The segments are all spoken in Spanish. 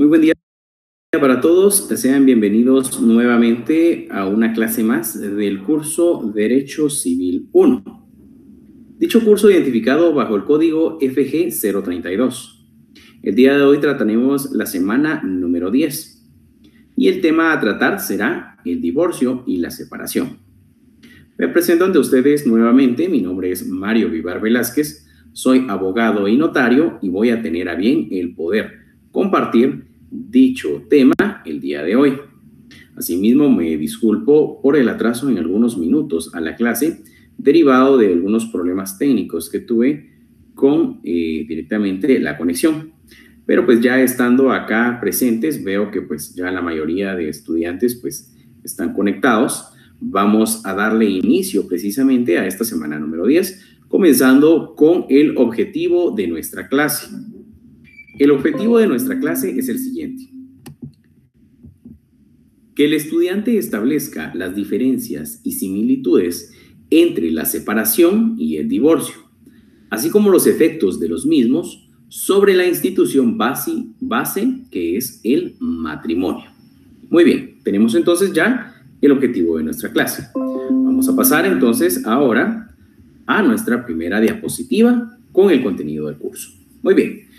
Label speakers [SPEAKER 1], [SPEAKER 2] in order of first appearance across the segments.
[SPEAKER 1] Muy buen día para todos. Sean bienvenidos nuevamente a una clase más del curso Derecho Civil 1. Dicho curso identificado bajo el código FG 032. El día de hoy trataremos la semana número 10 y el tema a tratar será el divorcio y la separación. Me presento ante ustedes nuevamente. Mi nombre es Mario Vivar Velázquez. Soy abogado y notario y voy a tener a bien el poder compartir dicho tema el día de hoy. Asimismo, me disculpo por el atraso en algunos minutos a la clase derivado de algunos problemas técnicos que tuve con eh, directamente la conexión. Pero pues ya estando acá presentes, veo que pues ya la mayoría de estudiantes pues están conectados. Vamos a darle inicio precisamente a esta semana número 10, comenzando con el objetivo de nuestra clase. El objetivo de nuestra clase es el siguiente. Que el estudiante establezca las diferencias y similitudes entre la separación y el divorcio, así como los efectos de los mismos sobre la institución base, que es el matrimonio. Muy bien, tenemos entonces ya el objetivo de nuestra clase. Vamos a pasar entonces ahora a nuestra primera diapositiva con el contenido del curso. Muy bien,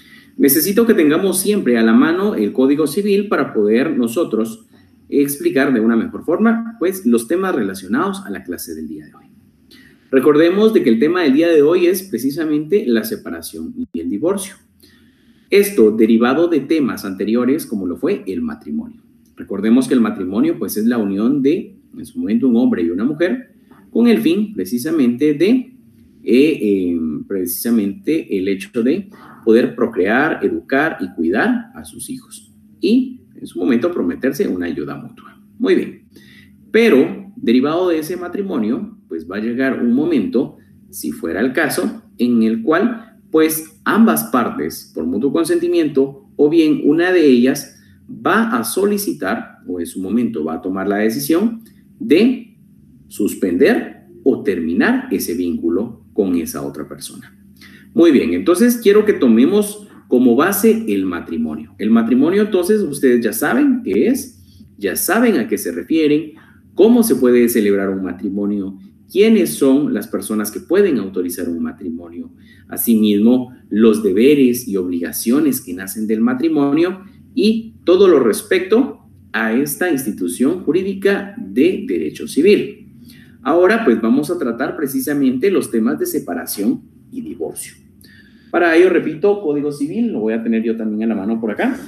[SPEAKER 1] Necesito que tengamos siempre a la mano el Código Civil para poder nosotros explicar de una mejor forma, pues, los temas relacionados a la clase del día de hoy. Recordemos de que el tema del día de hoy es precisamente la separación y el divorcio. Esto derivado de temas anteriores como lo fue el matrimonio. Recordemos que el matrimonio pues es la unión de, en su momento, un hombre y una mujer con el fin precisamente de, eh, eh, precisamente el hecho de poder procrear, educar y cuidar a sus hijos. Y en su momento prometerse una ayuda mutua. Muy bien. Pero derivado de ese matrimonio, pues va a llegar un momento, si fuera el caso, en el cual pues ambas partes, por mutuo consentimiento, o bien una de ellas va a solicitar, o en su momento va a tomar la decisión de suspender o terminar ese vínculo con esa otra persona. Muy bien, entonces quiero que tomemos como base el matrimonio. El matrimonio, entonces, ustedes ya saben qué es, ya saben a qué se refieren, cómo se puede celebrar un matrimonio, quiénes son las personas que pueden autorizar un matrimonio, asimismo los deberes y obligaciones que nacen del matrimonio y todo lo respecto a esta institución jurídica de derecho civil. Ahora pues vamos a tratar precisamente los temas de separación y divorcio. Para ello, repito, Código Civil, lo voy a tener yo también en la mano por acá.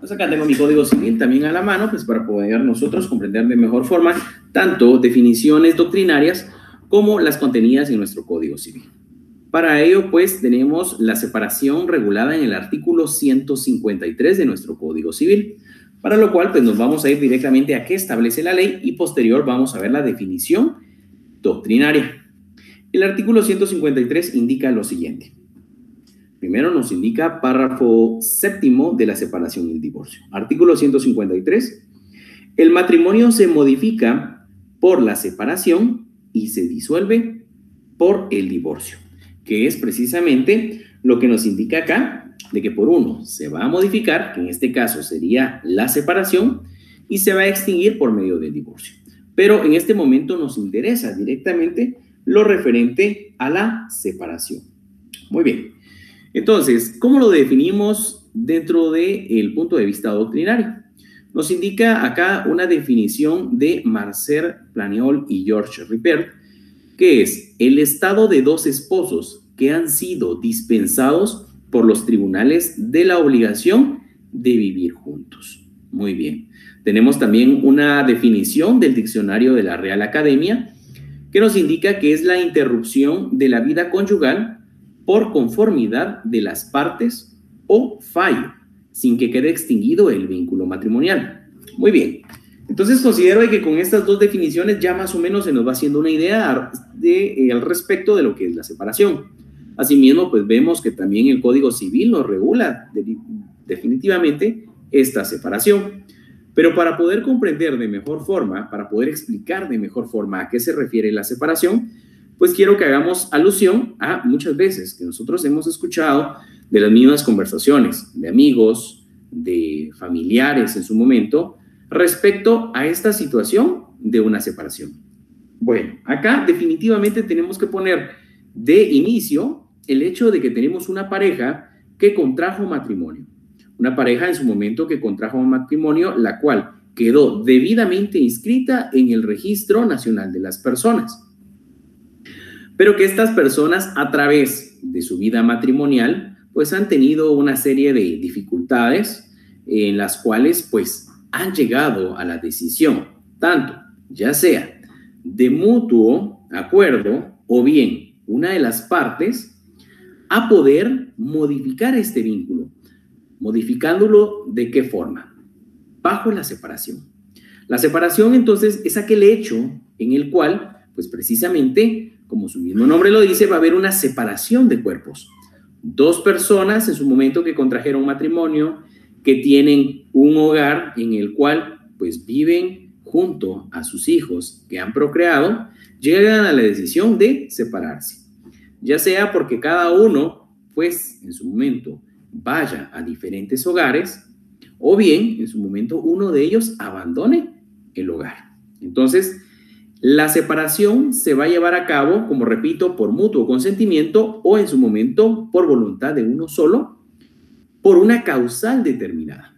[SPEAKER 1] Pues acá tengo mi Código Civil también a la mano, pues para poder nosotros comprender de mejor forma tanto definiciones doctrinarias como las contenidas en nuestro Código Civil. Para ello, pues, tenemos la separación regulada en el artículo 153 de nuestro Código Civil, para lo cual, pues, nos vamos a ir directamente a qué establece la ley y posterior vamos a ver la definición doctrinaria. El artículo 153 indica lo siguiente. Primero nos indica párrafo séptimo de la separación y el divorcio. Artículo 153. El matrimonio se modifica por la separación y se disuelve por el divorcio, que es precisamente lo que nos indica acá, de que por uno se va a modificar, que en este caso sería la separación, y se va a extinguir por medio del divorcio. Pero en este momento nos interesa directamente lo referente a la separación. Muy bien. Entonces, ¿cómo lo definimos dentro del punto de vista doctrinario? Nos indica acá una definición de Marcel Planiol y George Ripert, que es el estado de dos esposos que han sido dispensados por los tribunales de la obligación de vivir juntos. Muy bien. Tenemos también una definición del diccionario de la Real Academia que nos indica que es la interrupción de la vida conyugal por conformidad de las partes o fallo, sin que quede extinguido el vínculo matrimonial. Muy bien. Entonces considero que con estas dos definiciones ya más o menos se nos va haciendo una idea de, eh, al respecto de lo que es la separación. Asimismo, pues vemos que también el Código Civil nos regula definitivamente esta separación. Pero para poder comprender de mejor forma, para poder explicar de mejor forma a qué se refiere la separación, pues quiero que hagamos alusión a muchas veces que nosotros hemos escuchado de las mismas conversaciones de amigos, de familiares en su momento, respecto a esta situación de una separación. Bueno, acá definitivamente tenemos que poner de inicio el hecho de que tenemos una pareja que contrajo matrimonio. Una pareja en su momento que contrajo matrimonio, la cual quedó debidamente inscrita en el Registro Nacional de las Personas. Pero que estas personas a través de su vida matrimonial, pues han tenido una serie de dificultades en las cuales pues han llegado a la decisión, tanto ya sea de mutuo acuerdo o bien una de las partes, a poder modificar este vínculo. ¿Modificándolo de qué forma? Bajo la separación. La separación entonces es aquel hecho en el cual, pues precisamente, como su mismo nombre lo dice, va a haber una separación de cuerpos. Dos personas en su momento que contrajeron matrimonio, que tienen un hogar en el cual pues viven junto a sus hijos que han procreado, llegan a la decisión de separarse. Ya sea porque cada uno pues en su momento vaya a diferentes hogares o bien en su momento uno de ellos abandone el hogar. Entonces, la separación se va a llevar a cabo, como repito, por mutuo consentimiento o en su momento por voluntad de uno solo, por una causal determinada.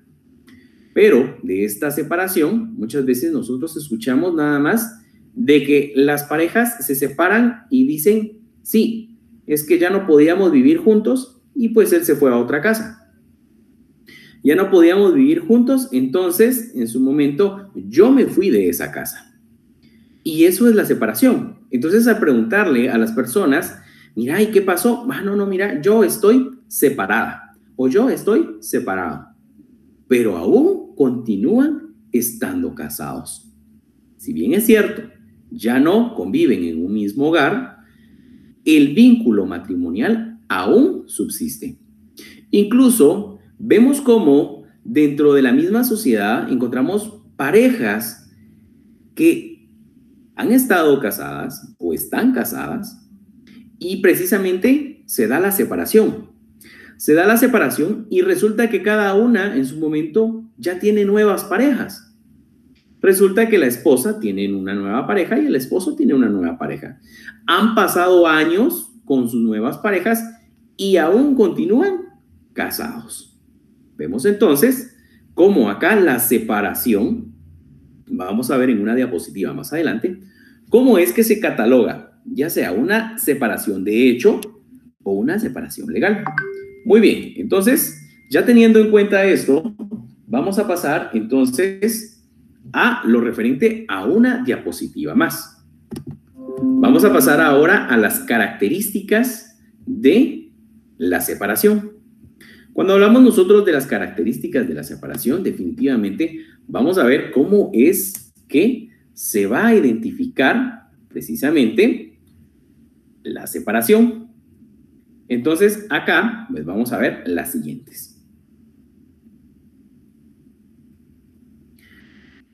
[SPEAKER 1] Pero de esta separación, muchas veces nosotros escuchamos nada más de que las parejas se separan y dicen, sí, es que ya no podíamos vivir juntos y pues él se fue a otra casa. Ya no podíamos vivir juntos, entonces en su momento yo me fui de esa casa. Y eso es la separación. Entonces al preguntarle a las personas, mira, ¿y qué pasó? Ah, no, no, mira, yo estoy separada o yo estoy separado. Pero aún continúan estando casados. Si bien es cierto, ya no conviven en un mismo hogar, el vínculo matrimonial aún subsiste. Incluso vemos cómo dentro de la misma sociedad encontramos parejas que han estado casadas o están casadas y precisamente se da la separación. Se da la separación y resulta que cada una en su momento ya tiene nuevas parejas. Resulta que la esposa tiene una nueva pareja y el esposo tiene una nueva pareja. Han pasado años con sus nuevas parejas y aún continúan casados. Vemos entonces cómo acá la separación, vamos a ver en una diapositiva más adelante, cómo es que se cataloga, ya sea una separación de hecho o una separación legal. Muy bien, entonces, ya teniendo en cuenta esto, vamos a pasar entonces a lo referente a una diapositiva más. Vamos a pasar ahora a las características de la separación. Cuando hablamos nosotros de las características de la separación, definitivamente vamos a ver cómo es que se va a identificar precisamente la separación. Entonces, acá, pues vamos a ver las siguientes.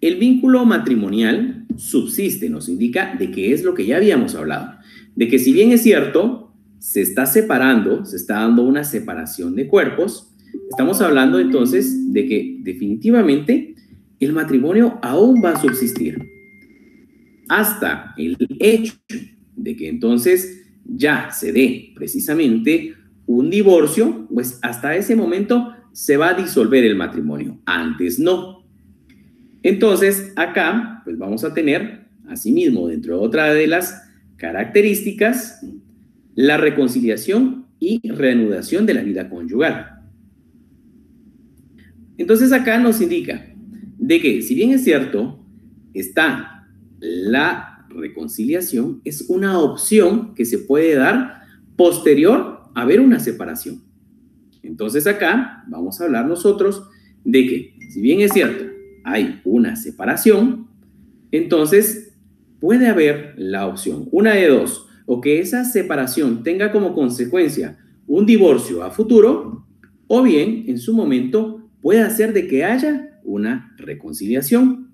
[SPEAKER 1] El vínculo matrimonial subsiste, nos indica de qué es lo que ya habíamos hablado, de que si bien es cierto, se está separando, se está dando una separación de cuerpos, estamos hablando entonces de que definitivamente el matrimonio aún va a subsistir hasta el hecho de que entonces ya se dé precisamente un divorcio, pues hasta ese momento se va a disolver el matrimonio. Antes no. Entonces, acá, pues vamos a tener, asimismo, dentro de otra de las características, la reconciliación y reanudación de la vida conyugal. Entonces, acá nos indica de que, si bien es cierto, está la reconciliación, es una opción que se puede dar posterior a ver una separación. Entonces, acá vamos a hablar nosotros de que, si bien es cierto, hay una separación, entonces puede haber la opción, una de dos, o que esa separación tenga como consecuencia un divorcio a futuro, o bien en su momento puede hacer de que haya una reconciliación.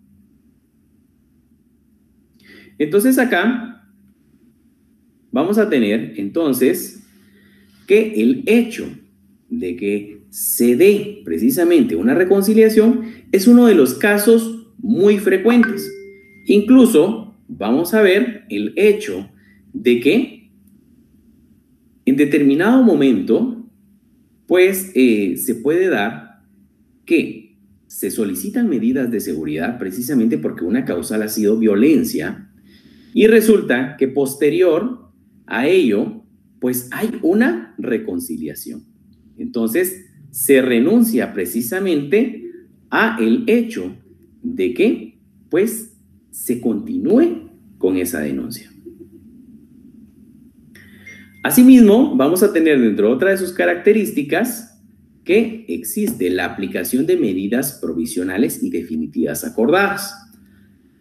[SPEAKER 1] Entonces acá vamos a tener entonces que el hecho de que se dé precisamente una reconciliación es uno de los casos muy frecuentes. Incluso vamos a ver el hecho de que en determinado momento, pues eh, se puede dar que se solicitan medidas de seguridad precisamente porque una causal ha sido violencia y resulta que posterior a ello, pues hay una reconciliación. Entonces, se renuncia precisamente a el hecho de que, pues, se continúe con esa denuncia. Asimismo, vamos a tener dentro de otra de sus características que existe la aplicación de medidas provisionales y definitivas acordadas.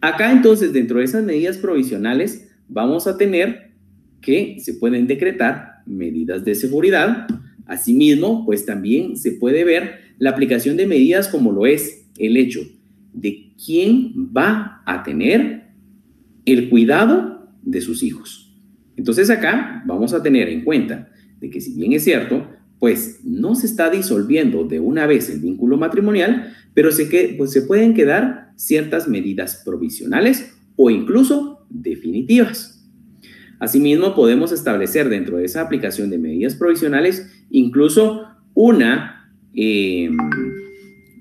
[SPEAKER 1] Acá entonces, dentro de esas medidas provisionales, vamos a tener que se pueden decretar medidas de seguridad. Asimismo, pues también se puede ver la aplicación de medidas como lo es el hecho de quién va a tener el cuidado de sus hijos. Entonces acá vamos a tener en cuenta de que si bien es cierto, pues no se está disolviendo de una vez el vínculo matrimonial, pero se, que, pues se pueden quedar ciertas medidas provisionales o incluso definitivas. Asimismo, podemos establecer dentro de esa aplicación de medidas provisionales incluso una, em,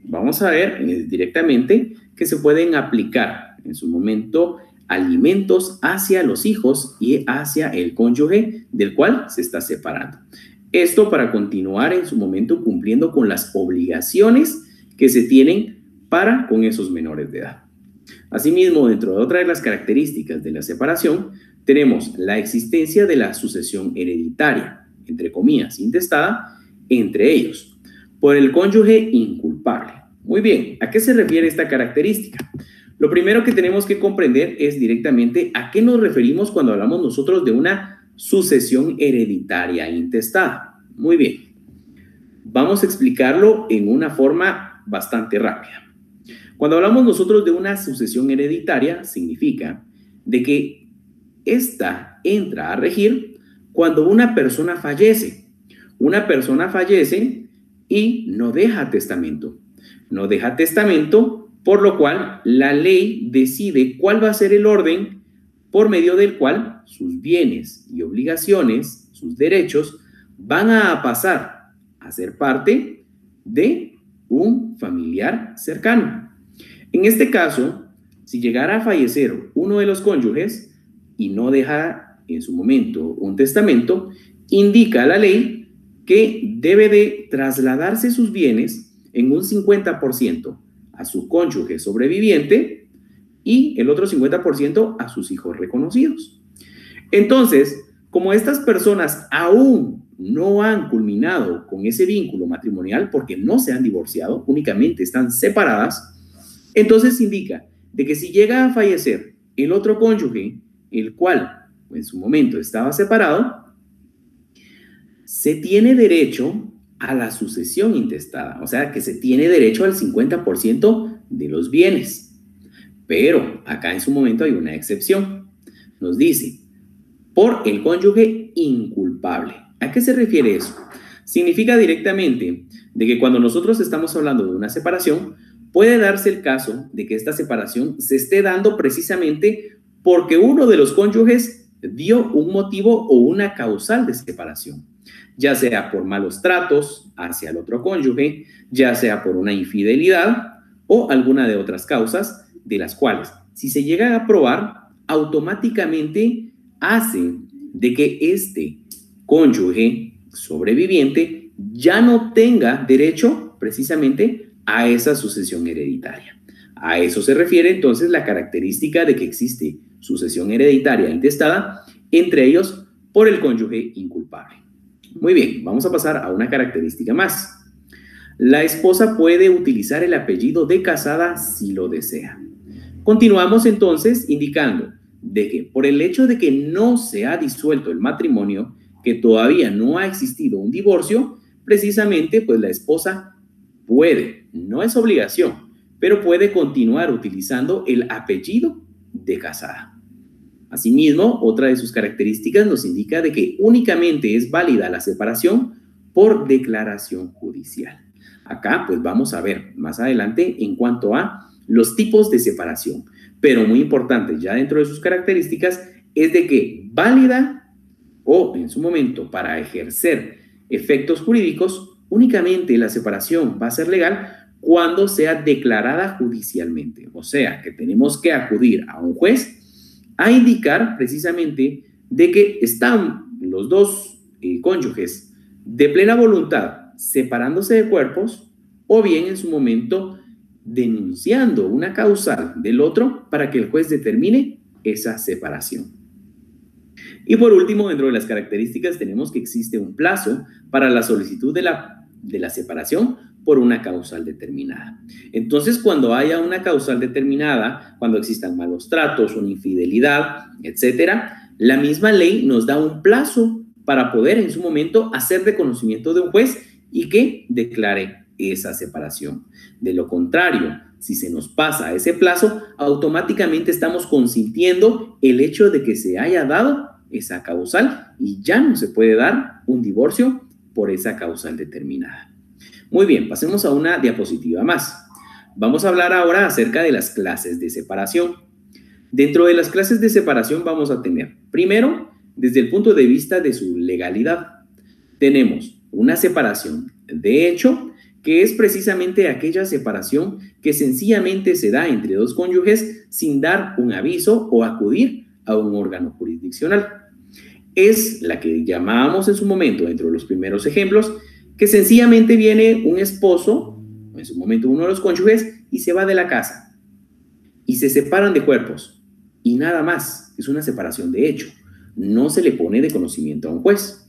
[SPEAKER 1] vamos a ver eh, directamente, que se pueden aplicar en su momento alimentos hacia los hijos y hacia el cónyuge del cual se está separando. Esto para continuar en su momento cumpliendo con las obligaciones que se tienen para con esos menores de edad. Asimismo, dentro de otra de las características de la separación, tenemos la existencia de la sucesión hereditaria, entre comillas, intestada, entre ellos, por el cónyuge inculpable. Muy bien, ¿a qué se refiere esta característica? Lo primero que tenemos que comprender es directamente a qué nos referimos cuando hablamos nosotros de una sucesión hereditaria intestada. Muy bien, vamos a explicarlo en una forma bastante rápida. Cuando hablamos nosotros de una sucesión hereditaria, significa de que esta entra a regir cuando una persona fallece. Una persona fallece y no deja testamento. No deja testamento, por lo cual la ley decide cuál va a ser el orden por medio del cual sus bienes y obligaciones, sus derechos, van a pasar a ser parte de un familiar cercano. En este caso, si llegara a fallecer uno de los cónyuges, y no deja en su momento un testamento, indica la ley que debe de trasladarse sus bienes en un 50% a su cónyuge sobreviviente y el otro 50% a sus hijos reconocidos. Entonces, como estas personas aún no han culminado con ese vínculo matrimonial porque no se han divorciado, únicamente están separadas, entonces indica de que si llega a fallecer el otro cónyuge el cual en su momento estaba separado, se tiene derecho a la sucesión intestada, o sea que se tiene derecho al 50% de los bienes. Pero acá en su momento hay una excepción. Nos dice, por el cónyuge inculpable. ¿A qué se refiere eso? Significa directamente de que cuando nosotros estamos hablando de una separación, puede darse el caso de que esta separación se esté dando precisamente porque uno de los cónyuges dio un motivo o una causal de separación, ya sea por malos tratos hacia el otro cónyuge, ya sea por una infidelidad o alguna de otras causas de las cuales, si se llega a probar, automáticamente hace de que este cónyuge sobreviviente ya no tenga derecho precisamente a esa sucesión hereditaria. A eso se refiere entonces la característica de que existe sucesión hereditaria intestada, entre ellos por el cónyuge inculpable. Muy bien, vamos a pasar a una característica más. La esposa puede utilizar el apellido de casada si lo desea. Continuamos entonces indicando de que por el hecho de que no se ha disuelto el matrimonio, que todavía no ha existido un divorcio, precisamente pues la esposa puede, no es obligación, pero puede continuar utilizando el apellido de casada. Asimismo, otra de sus características nos indica de que únicamente es válida la separación por declaración judicial. Acá pues vamos a ver más adelante en cuanto a los tipos de separación. Pero muy importante, ya dentro de sus características, es de que válida o en su momento para ejercer efectos jurídicos, únicamente la separación va a ser legal cuando sea declarada judicialmente. O sea, que tenemos que acudir a un juez a indicar precisamente de que están los dos eh, cónyuges de plena voluntad separándose de cuerpos o bien en su momento denunciando una causal del otro para que el juez determine esa separación. Y por último, dentro de las características tenemos que existe un plazo para la solicitud de la, de la separación por una causal determinada. Entonces, cuando haya una causal determinada, cuando existan malos tratos, una infidelidad, etcétera, la misma ley nos da un plazo para poder en su momento hacer reconocimiento de un juez y que declare esa separación. De lo contrario, si se nos pasa ese plazo, automáticamente estamos consintiendo el hecho de que se haya dado esa causal y ya no se puede dar un divorcio por esa causal determinada. Muy bien, pasemos a una diapositiva más. Vamos a hablar ahora acerca de las clases de separación. Dentro de las clases de separación vamos a tener, primero, desde el punto de vista de su legalidad, tenemos una separación de hecho que es precisamente aquella separación que sencillamente se da entre dos cónyuges sin dar un aviso o acudir a un órgano jurisdiccional. Es la que llamábamos en su momento, dentro de los primeros ejemplos, que sencillamente viene un esposo, en su momento uno de los cónyuges, y se va de la casa. Y se separan de cuerpos. Y nada más, es una separación de hecho. No se le pone de conocimiento a un juez.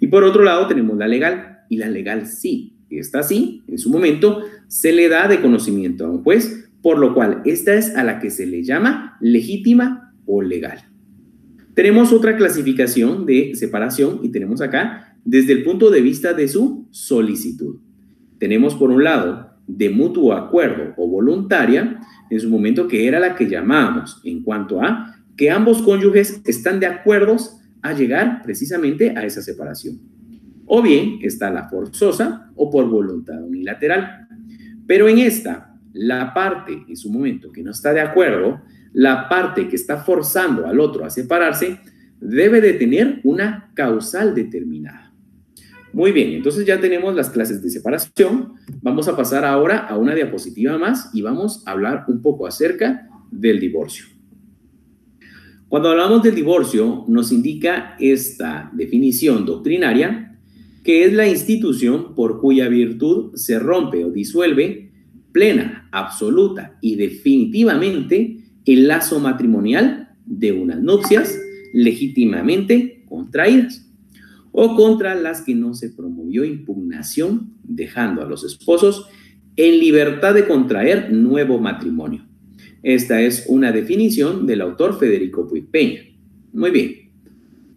[SPEAKER 1] Y por otro lado tenemos la legal. Y la legal sí esta sí, en su momento, se le da de conocimiento a un juez, por lo cual esta es a la que se le llama legítima o legal. Tenemos otra clasificación de separación y tenemos acá desde el punto de vista de su solicitud. Tenemos por un lado de mutuo acuerdo o voluntaria, en su momento que era la que llamábamos en cuanto a que ambos cónyuges están de acuerdo a llegar precisamente a esa separación. O bien está la forzosa o por voluntad unilateral. Pero en esta, la parte en su momento que no está de acuerdo, la parte que está forzando al otro a separarse, debe de tener una causal determinada. Muy bien, entonces ya tenemos las clases de separación. Vamos a pasar ahora a una diapositiva más y vamos a hablar un poco acerca del divorcio. Cuando hablamos del divorcio, nos indica esta definición doctrinaria que es la institución por cuya virtud se rompe o disuelve plena, absoluta y definitivamente el lazo matrimonial de unas nupcias legítimamente contraídas o contra las que no se promovió impugnación, dejando a los esposos en libertad de contraer nuevo matrimonio. Esta es una definición del autor Federico Puig Peña. Muy bien.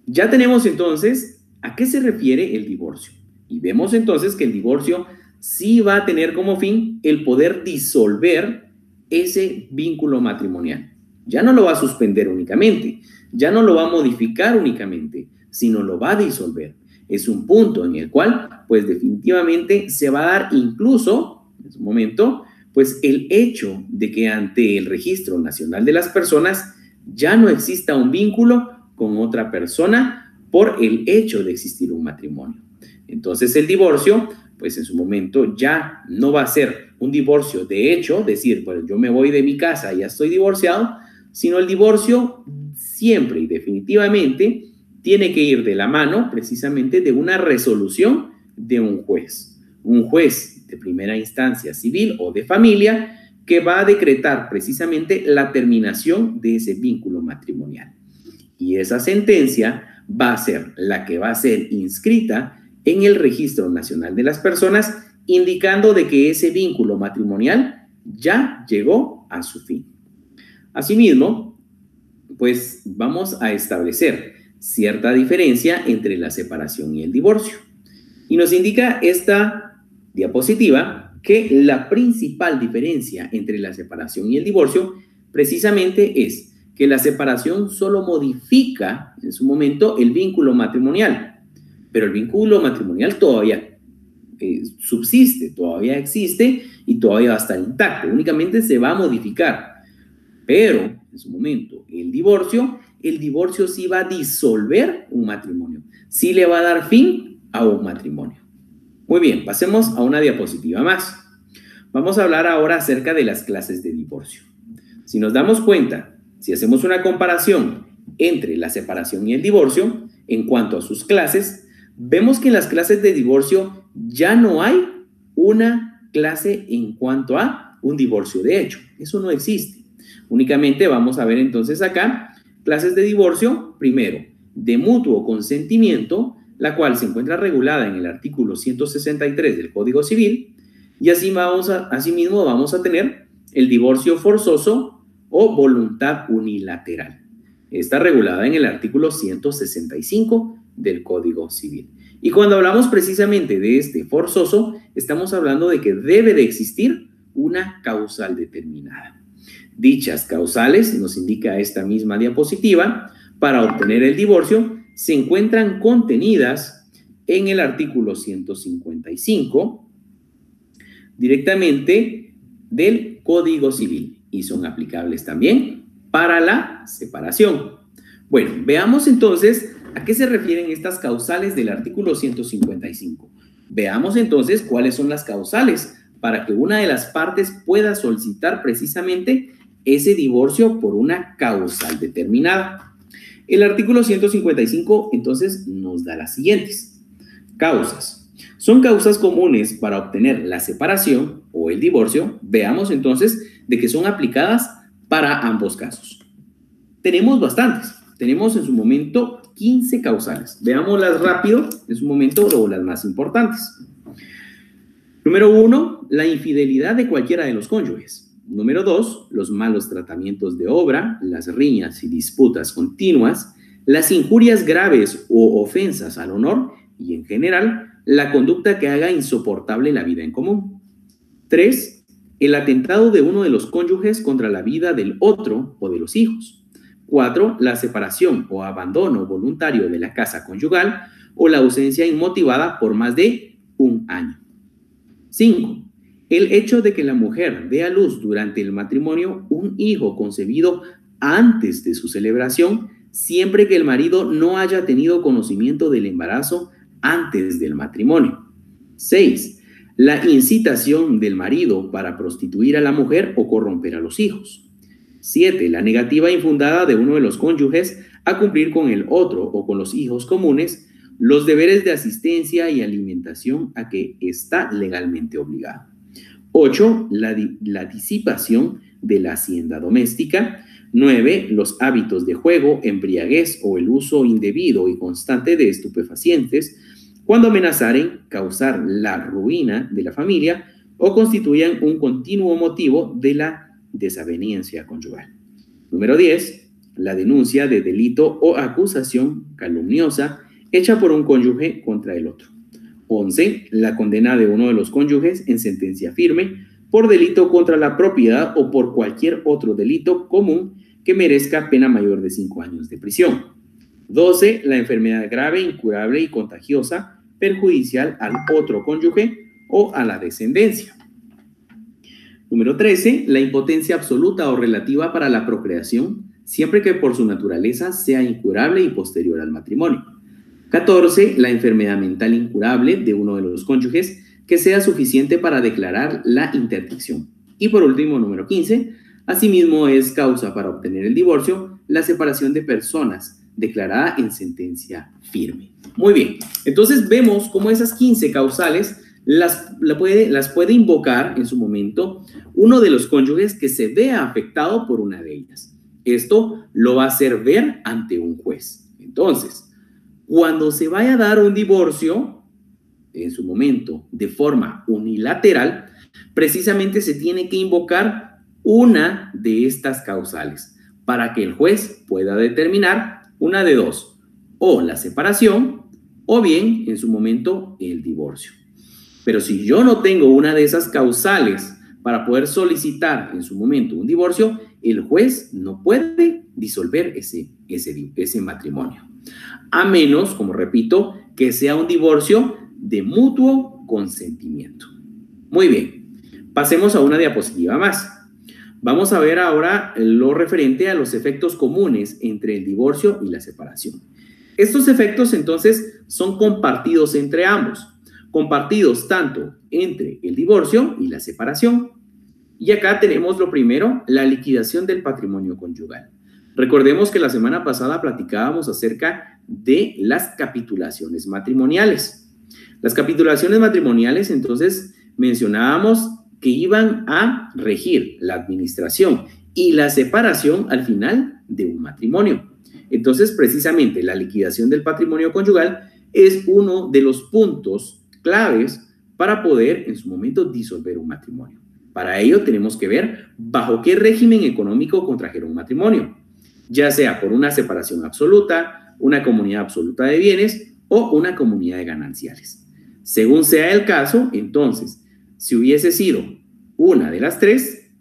[SPEAKER 1] Ya tenemos entonces ¿A qué se refiere el divorcio? Y vemos entonces que el divorcio sí va a tener como fin el poder disolver ese vínculo matrimonial. Ya no lo va a suspender únicamente, ya no lo va a modificar únicamente, sino lo va a disolver. Es un punto en el cual, pues definitivamente se va a dar incluso, en su momento, pues el hecho de que ante el Registro Nacional de las Personas ya no exista un vínculo con otra persona por el hecho de existir un matrimonio. Entonces el divorcio, pues en su momento ya no va a ser un divorcio de hecho, decir, pues yo me voy de mi casa ya estoy divorciado, sino el divorcio siempre y definitivamente tiene que ir de la mano precisamente de una resolución de un juez. Un juez de primera instancia civil o de familia que va a decretar precisamente la terminación de ese vínculo matrimonial. Y esa sentencia va a ser la que va a ser inscrita en el Registro Nacional de las Personas, indicando de que ese vínculo matrimonial ya llegó a su fin. Asimismo, pues vamos a establecer cierta diferencia entre la separación y el divorcio. Y nos indica esta diapositiva que la principal diferencia entre la separación y el divorcio precisamente es que la separación solo modifica en su momento el vínculo matrimonial, pero el vínculo matrimonial todavía eh, subsiste, todavía existe y todavía va a estar intacto, únicamente se va a modificar. Pero en su momento, el divorcio, el divorcio sí va a disolver un matrimonio, sí le va a dar fin a un matrimonio. Muy bien, pasemos a una diapositiva más. Vamos a hablar ahora acerca de las clases de divorcio. Si nos damos cuenta, si hacemos una comparación entre la separación y el divorcio en cuanto a sus clases, vemos que en las clases de divorcio ya no hay una clase en cuanto a un divorcio de hecho. Eso no existe. Únicamente vamos a ver entonces acá clases de divorcio, primero, de mutuo consentimiento, la cual se encuentra regulada en el artículo 163 del Código Civil, y así vamos asimismo vamos a tener el divorcio forzoso o voluntad unilateral. Está regulada en el artículo 165 del Código Civil. Y cuando hablamos precisamente de este forzoso, estamos hablando de que debe de existir una causal determinada. Dichas causales, nos indica esta misma diapositiva, para obtener el divorcio se encuentran contenidas en el artículo 155 directamente del Código Civil y son aplicables también para la separación. Bueno, veamos entonces a qué se refieren estas causales del artículo 155. Veamos entonces cuáles son las causales para que una de las partes pueda solicitar precisamente ese divorcio por una causal determinada. El artículo 155 entonces nos da las siguientes. Causas. Son causas comunes para obtener la separación o el divorcio. Veamos entonces de que son aplicadas para ambos casos. Tenemos bastantes. Tenemos en su momento 15 causales. Veámoslas rápido en su momento o las más importantes. Número uno, la infidelidad de cualquiera de los cónyuges. Número dos, los malos tratamientos de obra, las riñas y disputas continuas, las injurias graves o ofensas al honor y en general la conducta que haga insoportable la vida en común. Tres, el atentado de uno de los cónyuges contra la vida del otro o de los hijos. Cuatro, la separación o abandono voluntario de la casa conyugal o la ausencia inmotivada por más de un año. Cinco, el hecho de que la mujer dé a luz durante el matrimonio un hijo concebido antes de su celebración, siempre que el marido no haya tenido conocimiento del embarazo antes del matrimonio. 6. La incitación del marido para prostituir a la mujer o corromper a los hijos. 7. La negativa infundada de uno de los cónyuges a cumplir con el otro o con los hijos comunes los deberes de asistencia y alimentación a que está legalmente obligado. 8. La, disipación de la hacienda doméstica. 9. Los hábitos de juego, embriaguez o el uso indebido y constante de estupefacientes cuando amenazaren causar la ruina de la familia o constituyan un continuo motivo de la desaveniencia conyugal. Número 10. La denuncia de delito o acusación calumniosa hecha por un cónyuge contra el otro. 11. La condena de uno de los cónyuges en sentencia firme por delito contra la propiedad o por cualquier otro delito común que merezca pena mayor de 5 años de prisión. 12. La enfermedad grave, incurable y contagiosa perjudicial al otro cónyuge o a la descendencia. Número 13. La impotencia absoluta o relativa para la procreación, siempre que por su naturaleza sea incurable y posterior al matrimonio. 14. La enfermedad mental incurable de uno de los cónyuges que sea suficiente para declarar la interdicción. Y por último, número 15. Asimismo, es causa para obtener el divorcio la separación de personas declarada en sentencia firme. Muy bien, entonces vemos cómo esas 15 causales las, puede, las puede invocar en su momento uno de los cónyuges que se vea afectado por una de ellas. Esto lo va a hacer ver ante un juez. Entonces, cuando se vaya a dar un divorcio, en su momento, de forma unilateral, precisamente se tiene que invocar una de estas causales para que el juez pueda determinar una de dos, o la separación o bien, en su momento, el divorcio. Pero si yo no tengo una de esas causales para poder solicitar en su momento un divorcio, el juez no puede disolver ese, ese, ese matrimonio a menos, como repito, que sea un divorcio de mutuo consentimiento. Muy bien, pasemos a una diapositiva más. Vamos a ver ahora lo referente a los efectos comunes entre el divorcio y la separación. Estos efectos entonces son compartidos entre ambos, compartidos tanto entre el divorcio y la separación. Y acá tenemos lo primero, la liquidación del patrimonio conyugal. Recordemos que la semana pasada platicábamos acerca de las capitulaciones matrimoniales. Las capitulaciones matrimoniales, entonces, mencionábamos que iban a regir la administración y la separación al final de un matrimonio. Entonces, precisamente, la liquidación del patrimonio conyugal es uno de los puntos claves para poder en su momento disolver un matrimonio. Para ello tenemos que ver bajo qué régimen económico contrajeron un matrimonio, ya sea por una separación absoluta, una comunidad absoluta de bienes o una comunidad de gananciales. Según sea el caso, entonces, si hubiese sido una de las tres,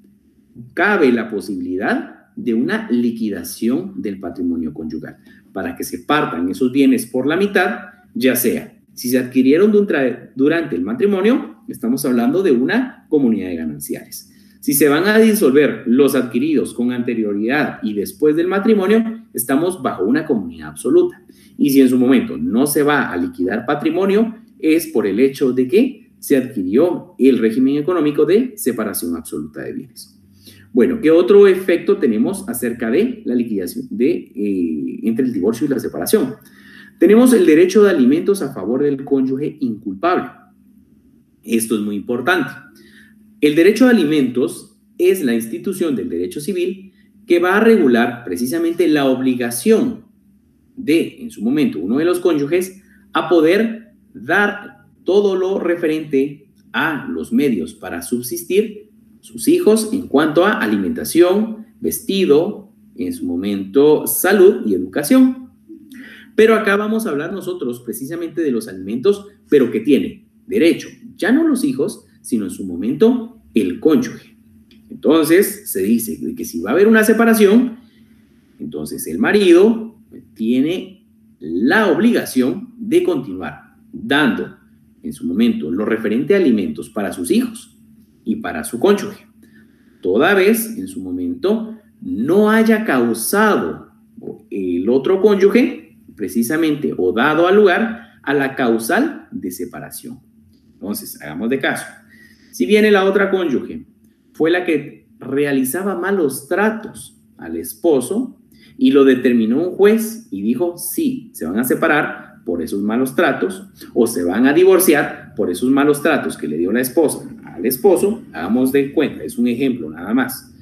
[SPEAKER 1] cabe la posibilidad de una liquidación del patrimonio conyugal para que se partan esos bienes por la mitad, ya sea si se adquirieron durante el matrimonio, estamos hablando de una comunidad de gananciales. Si se van a disolver los adquiridos con anterioridad y después del matrimonio, estamos bajo una comunidad absoluta. Y si en su momento no se va a liquidar patrimonio, es por el hecho de que se adquirió el régimen económico de separación absoluta de bienes. Bueno, ¿qué otro efecto tenemos acerca de la liquidación eh, entre el divorcio y la separación? Tenemos el derecho de alimentos a favor del cónyuge inculpable. Esto es muy importante. El derecho de alimentos es la institución del derecho civil que va a regular precisamente la obligación de, en su momento, uno de los cónyuges a poder dar todo lo referente a los medios para subsistir sus hijos en cuanto a alimentación, vestido, en su momento salud y educación. Pero acá vamos a hablar nosotros precisamente de los alimentos, pero que tiene derecho, ya no los hijos, sino en su momento el cónyuge. Entonces se dice que si va a haber una separación, entonces el marido tiene la obligación de continuar dando en su momento lo referente a alimentos para sus hijos y para su cónyuge, toda vez en su momento no haya causado el otro cónyuge precisamente o dado al lugar a la causal de separación. Entonces, hagamos de caso. Si viene la otra cónyuge, fue la que realizaba malos tratos al esposo y lo determinó un juez y dijo, sí, se van a separar por esos malos tratos o se van a divorciar por esos malos tratos que le dio la esposa al esposo, hagamos de cuenta, es un ejemplo nada más,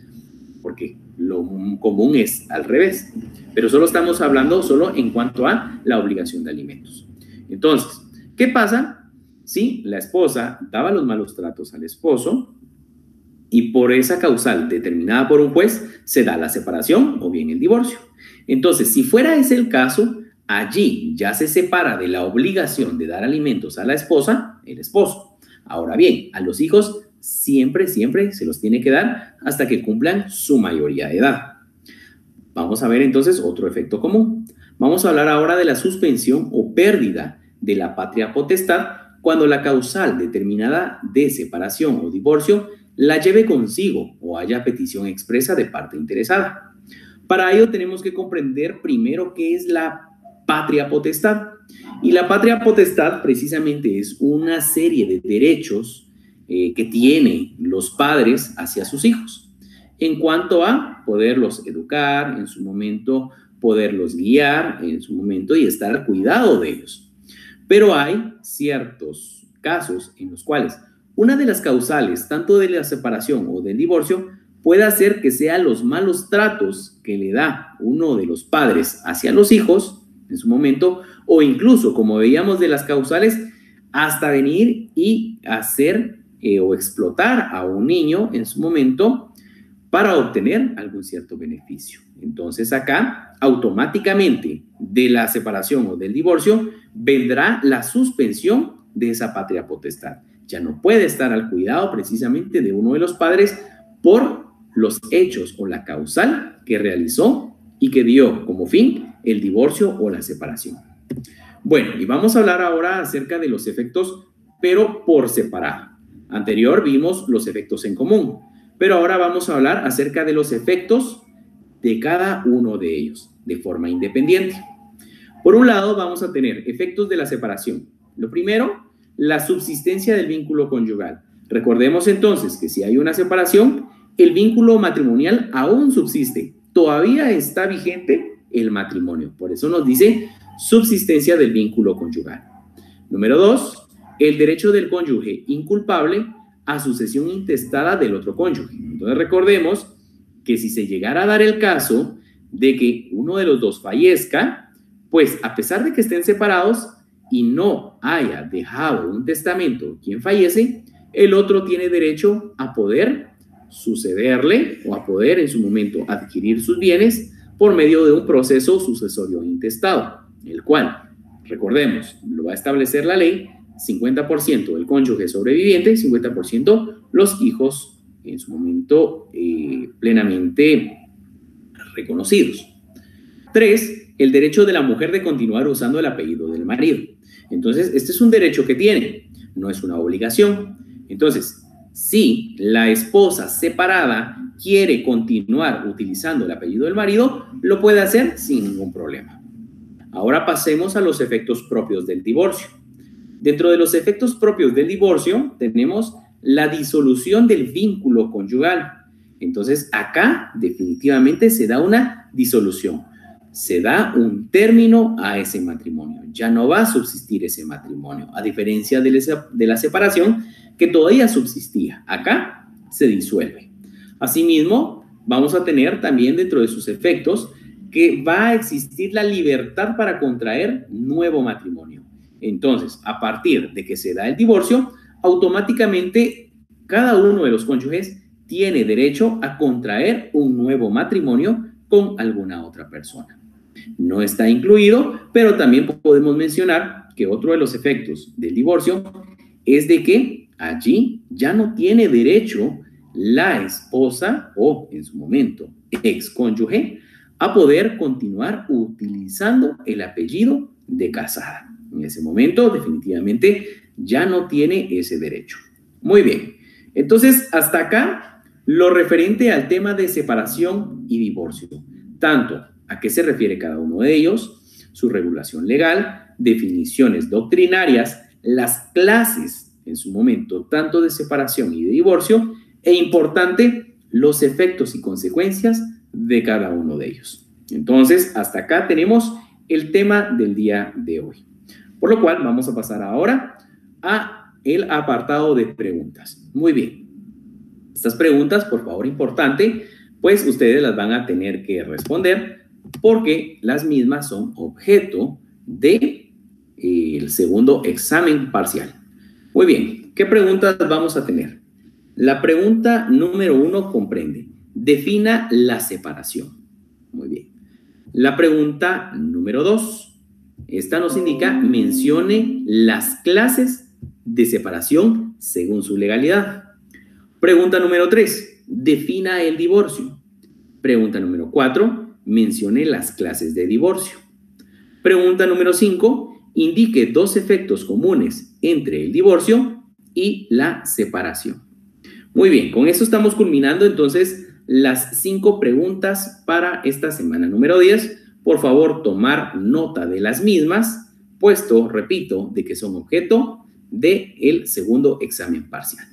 [SPEAKER 1] porque lo común es al revés pero solo estamos hablando solo en cuanto a la obligación de alimentos. Entonces, ¿qué pasa si la esposa daba los malos tratos al esposo y por esa causal determinada por un juez se da la separación o bien el divorcio? Entonces, si fuera ese el caso, allí ya se separa de la obligación de dar alimentos a la esposa el esposo. Ahora bien, a los hijos siempre, siempre se los tiene que dar hasta que cumplan su mayoría de edad. Vamos a ver entonces otro efecto común. Vamos a hablar ahora de la suspensión o pérdida de la patria potestad cuando la causal determinada de separación o divorcio la lleve consigo o haya petición expresa de parte interesada. Para ello tenemos que comprender primero qué es la patria potestad. Y la patria potestad precisamente es una serie de derechos eh, que tienen los padres hacia sus hijos en cuanto a poderlos educar, en su momento poderlos guiar, en su momento y estar cuidado de ellos. Pero hay ciertos casos en los cuales una de las causales, tanto de la separación o del divorcio, puede hacer que sean los malos tratos que le da uno de los padres hacia los hijos en su momento, o incluso, como veíamos de las causales, hasta venir y hacer eh, o explotar a un niño en su momento para obtener algún cierto beneficio. Entonces acá, automáticamente de la separación o del divorcio, vendrá la suspensión de esa patria potestad. Ya no puede estar al cuidado precisamente de uno de los padres por los hechos o la causal que realizó y que dio como fin el divorcio o la separación. Bueno, y vamos a hablar ahora acerca de los efectos pero por separado. Anterior vimos los efectos en común, pero ahora vamos a hablar acerca de los efectos de cada uno de ellos de forma independiente. Por un lado, vamos a tener efectos de la separación. Lo primero, la subsistencia del vínculo conyugal. Recordemos entonces que si hay una separación, el vínculo matrimonial aún subsiste. Todavía está vigente el matrimonio. Por eso nos dice subsistencia del vínculo conyugal. Número dos, el derecho del cónyuge inculpable a sucesión intestada del otro cónyuge. Entonces recordemos que si se llegara a dar el caso de que uno de los dos fallezca, pues a pesar de que estén separados y no haya dejado un testamento quien fallece, el otro tiene derecho a poder sucederle o a poder en su momento adquirir sus bienes por medio de un proceso sucesorio intestado, el cual, recordemos, lo va a establecer la ley, 50% el cónyuge sobreviviente, 50% los hijos en su momento eh, plenamente reconocidos. Tres, el derecho de la mujer de continuar usando el apellido del marido. Entonces, este es un derecho que tiene, no es una obligación. Entonces, si la esposa separada quiere continuar utilizando el apellido del marido, lo puede hacer sin ningún problema. Ahora pasemos a los efectos propios del divorcio. Dentro de los efectos propios del divorcio tenemos la disolución del vínculo conyugal. Entonces, acá definitivamente se da una disolución, se da un término a ese matrimonio. Ya no va a subsistir ese matrimonio, a diferencia de la separación que todavía subsistía. Acá se disuelve. Asimismo, vamos a tener también dentro de sus efectos que va a existir la libertad para contraer nuevo matrimonio. Entonces, a partir de que se da el divorcio, automáticamente cada uno de los cónyuges tiene derecho a contraer un nuevo matrimonio con alguna otra persona. No está incluido, pero también podemos mencionar que otro de los efectos del divorcio es de que allí ya no tiene derecho la esposa o en su momento ex cónyuge a poder continuar utilizando el apellido de casada. En ese momento definitivamente ya no tiene ese derecho. Muy bien, entonces hasta acá lo referente al tema de separación y divorcio, tanto a qué se refiere cada uno de ellos, su regulación legal, definiciones doctrinarias, las clases en su momento, tanto de separación y de divorcio, e importante, los efectos y consecuencias de cada uno de ellos. Entonces, hasta acá tenemos el tema del día de hoy. Por lo cual, vamos a pasar ahora a el apartado de preguntas. Muy bien. Estas preguntas, por favor, importante, pues ustedes las van a tener que responder porque las mismas son objeto de eh, el segundo examen parcial. Muy bien, ¿qué preguntas vamos a tener? La pregunta número uno comprende, defina la separación. Muy bien. La pregunta número dos, esta nos indica, mencione las clases de separación según su legalidad. Pregunta número 3. Defina el divorcio. Pregunta número 4. Mencione las clases de divorcio. Pregunta número 5. Indique dos efectos comunes entre el divorcio y la separación. Muy bien, con eso estamos culminando entonces las cinco preguntas para esta semana número 10. Por favor, tomar nota de las mismas, puesto, repito, de que son objeto del el segundo examen parcial.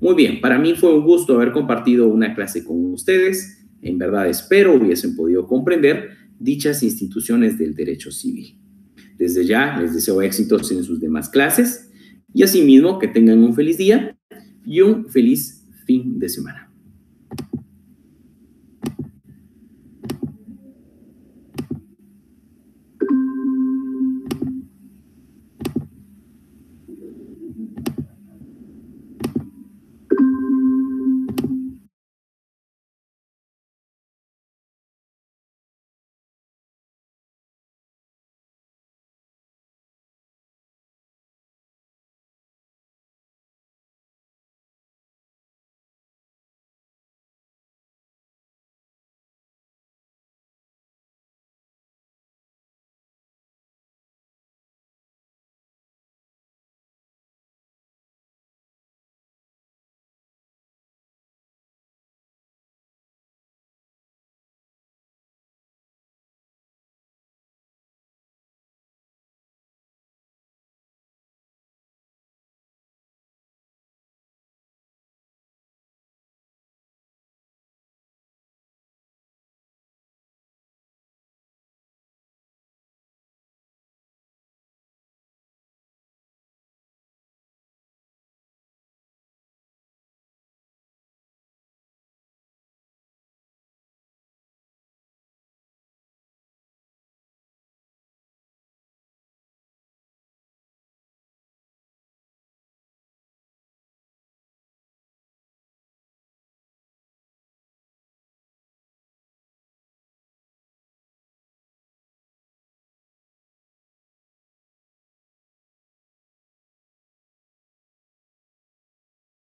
[SPEAKER 1] Muy bien, para mí fue un gusto haber compartido una clase con ustedes. En verdad espero hubiesen podido comprender dichas instituciones del derecho civil. Desde ya les deseo éxitos en sus demás clases y asimismo que tengan un feliz día y un feliz fin de semana.